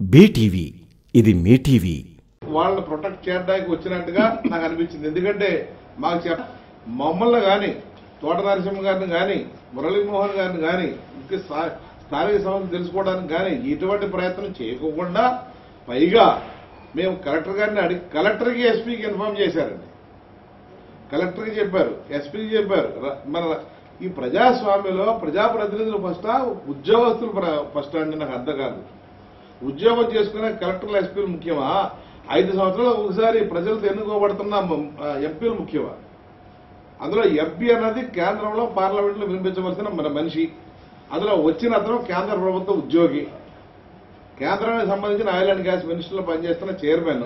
BTV ఇది మీ TV. వాళ్ళని ప్రొటెక్ట్ చేయడానికి వచ్చినట్టుగా నాకు అనిపించింది. ఎందుకంటే మాకు చెప్ మమ్మల్ని కానీ తోట నరసింహ గారిని కానీ మురళీమోహన్ గారిని కానీ ఇంకా స్థా- స్థానిక సమస్యలు తెలుసుకోవడానికి కానీ ఇటువంటి ప్రయత్నం చేయకుండా పైగా మేము కలెక్టర్ గారిని అడిగి కలెక్టర్కి ఎస్పీకి ఇన్ఫార్మ్ చేశారండి. కలెక్టర్కి చెప్పారు ఎస్పీకి చెప్పారు. మన ఈ ప్రజాస్వామ్యంలో ప్రజాప్రతినిధులు ఫస్టా ఉద్యోగస్తులు ఫస్ట్ అండి నాకు అర్థం కాదు. ఉద్యోగం చేసుకునే కలెక్టర్లు ఎస్పీలు ముఖ్యమా? ఐదు సంవత్సరాలు ఒకసారి ప్రజలతో ఎన్నుకోబడుతున్న ఎంపీలు ముఖ్యమా? అందులో ఎంపీ అన్నది కేంద్రంలో పార్లమెంట్లో వినిపించవలసిన మన మనిషి. అందులో వచ్చిన అతను కేంద్ర ప్రభుత్వ ఉద్యోగి. కేంద్రానికి సంబంధించిన ఆయిల్ అండ్ గ్యాస్ మినిస్టర్లో పనిచేస్తున్న చైర్మన్.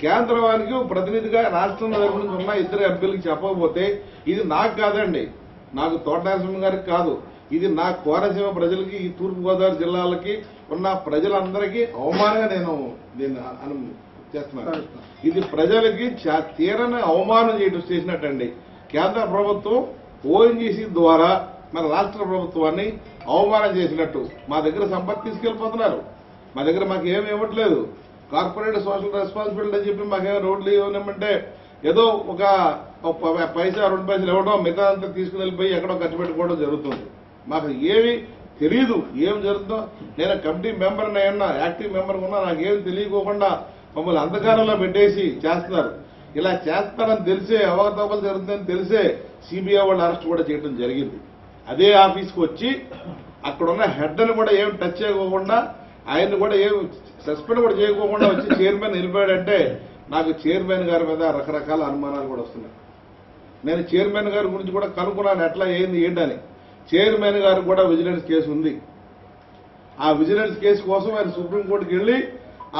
కేంద్రానికి ప్రతినిధిగా రాష్ట్రం తరపు నుంచి ఉన్న ఇద్దరు ఎంపీలకు చెప్పకపోతే ఇది నాకు కాదండి. నాకు తోటనరసింహ గారికి కాదు. ఇది నా కోనసీమ ప్రజలకి ఈ తూర్పుగోదావరి జిల్లాలకి ఉన్న ప్రజలందరికీ అవమానంగా నేను దీన్ని చేస్తున్నాను. ఇది ప్రజలకి చా- తీరని అవమానం చేయడం చేసినట్టండి. కేంద్ర ప్రభుత్వం ఓఎన్జీసీ ద్వారా మన రాష్ట్ర ప్రభుత్వాన్ని అవమానం చేసినట్టు మా దగ్గర సంపత్తి తీసుకెళ్ళిపోతున్నారు మా దగ్గర మాకు ఏమి ఇవ్వట్లేదు. కార్పొరేట్ సోషల్ రెస్పాన్సిబిలిటీ అని చెప్పి మాకేమో రోడ్లు ఇవ్వనివ్వమంటే ఏదో ఒక పైసా రెండు పైసలు ఇవ్వడం మిగతా అంతా తీసుకుని వెళ్ళిపోయి ఎక్కడో ఖర్చు పెట్టుకోవడం జరుగుతుంది. మాకు ఏమి తెలియదు ఏం జరుగుతుందో నేను కమిటీ మెంబర్ అయినా యాక్టివ్ మెంబర్ ఉన్నా నాకు ఏమి తెలియకోకుండా మమ్మల్ని అంధకారంలో పెట్టేసి చేస్తున్నారు. ఇలా చేస్తారని తెలిసే అవకతవకలు జరుగుతుందని తెలిసే సిబిఐ వాళ్ళు అరెస్ట్ కూడా చేయడం జరిగింది. అదే ఆఫీస్కి వచ్చి అక్కడ ఉన్న హెడ్ అని కూడా ఏం టచ్ చేయకోకుండా ఆయన్ని కూడా ఏం సస్పెండ్ కూడా చేయకోకుండా వచ్చి చైర్మన్ నిలిపాడంటే నాకు చైర్మన్ గారి మీద రకరకాల అనుమానాలు కూడా వస్తున్నాయి. నేను చైర్మన్ గారి గురించి కూడా కనుక్కున్నాను ఎట్లా ఏంది ఏంటని చైర్మన్ గారు కూడా విజిలెన్స్ కేసు ఉంది. ఆ విజిలెన్స్ కేసు కోసం ఆయన సుప్రీంకోర్టుకి వెళ్ళి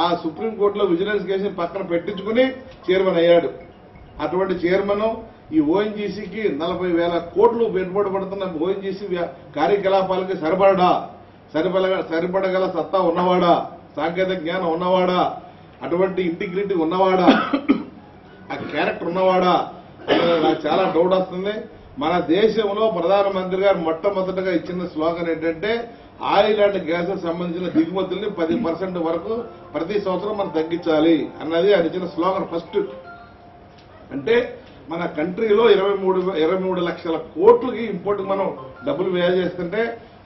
ఆ సుప్రీంకోర్టులో విజిలెన్స్ కేసుని పక్కన పెట్టించుకుని చైర్మన్ అయ్యాడు. అటువంటి చైర్మన్ ఈ ఓఎన్జీసీకి నలభై వేల కోట్లు పెట్టుబడి పడుతున్న ఓఎన్జీసీ కార్యకలాపాలకి సరిపడడా? సరిపడగ సరిపడగల సత్తా ఉన్నవాడా? సాంకేతిక జ్ఞానం ఉన్నవాడా? అటువంటి ఇంటిగ్రిటీ ఉన్నవాడా? ఆ క్యారెక్టర్ ఉన్నవాడా? నాకు చాలా డౌట్ వస్తుంది. మన దేశంలో ప్రధానమంత్రి గారు మొట్టమొదటగా ఇచ్చిన స్లోగన్ ఏంటంటే ఆయిల్ అండ్ గ్యాస్ సంబంధించిన దిగుమతుల్ని పది పర్సెంట్ వరకు ప్రతి సంవత్సరం మనం తగ్గించాలి అన్నది ఆయన ఇచ్చిన స్లోగన్ ఫస్ట్ అంటే మన కంట్రీలో ఇరవై మూడు ఇరవై మూడు లక్షల కోట్లకి ఇంపోర్ట్ మనం డబ్బులు వ్యయ చేస్తుంటే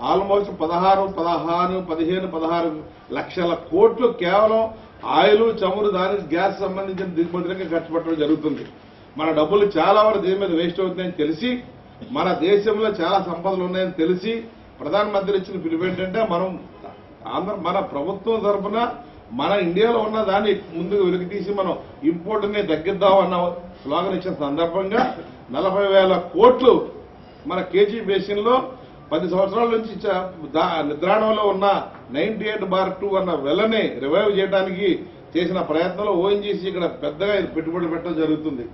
ఆల్మోస్ట్ పదహారు పదహారు పదిహేను పదహారు లక్షల కోట్లు కేవలం ఆయిల్ చమురు దానికి గ్యాస్ సంబంధించిన దిగుమతులకి ఖర్చు పెట్టడం జరుగుతుంది. మన డబ్బులు చాలా వరకు దీని మీద వేస్ట్ అవుతున్నాయని తెలిసి మన దేశంలో చాలా సంపదలు ఉన్నాయని తెలిసి ప్రధానమంత్రి ఇచ్చిన పిలుపు ఏంటంటే మనం ఆంధ్ర మన ప్రభుత్వం తరఫున మన ఇండియాలో ఉన్న దాన్ని ముందుకు వెలికి తీసి మనం ఇంపోర్ట్ని తగ్గిద్దామన్న తగ్గిద్దాం స్లోగన్ ఇచ్చిన సందర్భంగా నలభై వేల కోట్లు మన కేజీ బేసిన్లో పది సంవత్సరాల నుంచి నిద్రాణంలో ఉన్న నైన్టీ ఎయిట్ బార్ టూ అన్న వెలని రివైవ్ చేయడానికి చేసిన ప్రయత్నంలో ఓఎన్జీసీ ఇక్కడ పెద్దగా పెట్టుబడులు పెట్టడం జరుగుతుంది.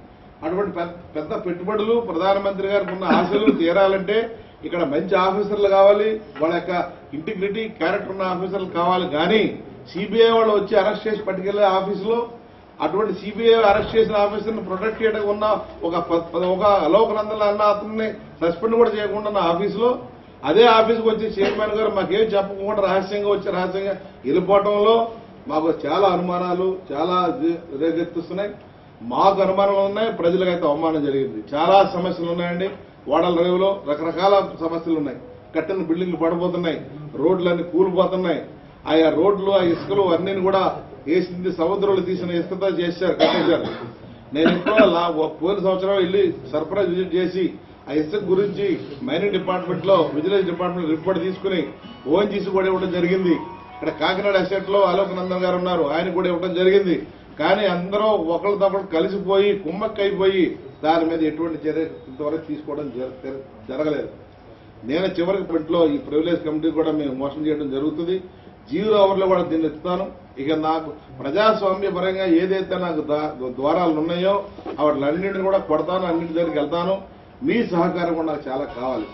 అటువంటి పెద్ద- పెద్ద పెట్టుబడులు ప్రధానమంత్రి గారికి ఉన్న ఆశలు తీరాలంటే ఇక్కడ మంచి ఆఫీసర్లు కావాలి వాళ్ళ యొక్క ఇంటిగ్రిటీ క్యారెక్టర్ ఉన్న ఆఫీసర్లు కావాలి. కానీ సిబిఐ వాళ్ళు వచ్చి అరెస్ట్ చేసి పట్టుకెళ్ళే ఆఫీసులో అటువంటి సిబిఐ అరెస్ట్ చేసిన ఆఫీసర్ని ప్రొటెక్ట్ చేయడానికి ఉన్న ఒక ప- ఒక అలోకనందన్ అన్న అతన్ని సస్పెండ్ కూడా చేయకుండా ఉన్న ఆఫీసులో అదే ఆఫీస్కి వచ్చి చైర్మన్ గారు మాకేం చెప్పకుండా రహస్యంగా వచ్చి రహస్యంగా వెళ్ళిపోవటంలో మాకు చాలా అనుమానాలు చాలా రేగెత్తిస్తున్నాయి మాకు అనుమానాలు ఉన్నాయి ప్రజలకైతే అవమానం జరిగింది. చాలా సమస్యలు ఉన్నాయండి. వాడల రేవులో రకరకాల సమస్యలు ఉన్నాయి. కట్టిన బిల్డింగ్లు పడిపోతున్నాయి. రోడ్లన్నీ కూలిపోతున్నాయి. ఆయా రోడ్లు ఆ ఇసుకలు అన్ని కూడా వేసింది సముద్రంలో తీసిన ఇసుకతో చేశారు కట్టేశారు. నేను ఎప్పుడో పోయిన సంవత్సరం వెళ్ళి సర్ప్రైజ్ విజిట్ చేసి ఆ ఇసుక గురించి మైనింగ్ డిపార్ట్మెంట్లో విజిలెన్స్ డిపార్ట్మెంట్ రిపోర్ట్ తీసుకుని ఓఎన్జీసీ కూడా ఇవ్వడం జరిగింది. ఇక్కడ కాకినాడ ఎస్టేట్లో అలోక్ నందన్ గారు ఉన్నారు ఆయన కూడా ఇవ్వడం జరిగింది. కానీ అందరూ ఒకరితో కలిసిపోయి కుమ్మక్కైపోయి దాని మీద ఎటువంటి చర్య ఇంతవరకు తీసుకోవడం జరగలేదు. నేను చివరికి పెంట్లో ఈ ప్రివిలేజ్ కమిటీ కూడా మేము మోసం చేయడం జరుగుతుంది. జీరో అవర్లో కూడా దీన్ని ఎత్తుతాను. ఇక నాకు ప్రజాస్వామ్య పరంగా ఏదైతే నాకు ద్వారాలు ఉన్నాయో వాటిలన్నింటిని కూడా కొడతాను అన్నింటి దగ్గరికి వెళ్తాను. మీ సహకారం కూడా నాకు చాలా కావాలి.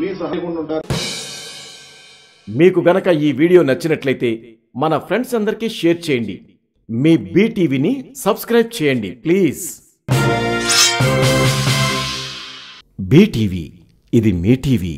మీ సహాయకుండా ఉంటారు. మీకు గనక ఈ వీడియో నచ్చినట్లయితే మన ఫ్రెండ్స్ అందరికీ షేర్ చేయండి. మీ బీటీవీని సబ్స్క్రైబ్ చేయండి ప్లీజ్. బీటీవీ ఇది మీ టీవీ.